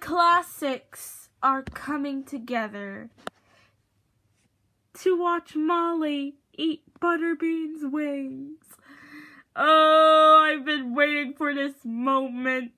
classics are coming together to watch Molly eat Butterbean's wings. Oh, I've been waiting for this moment.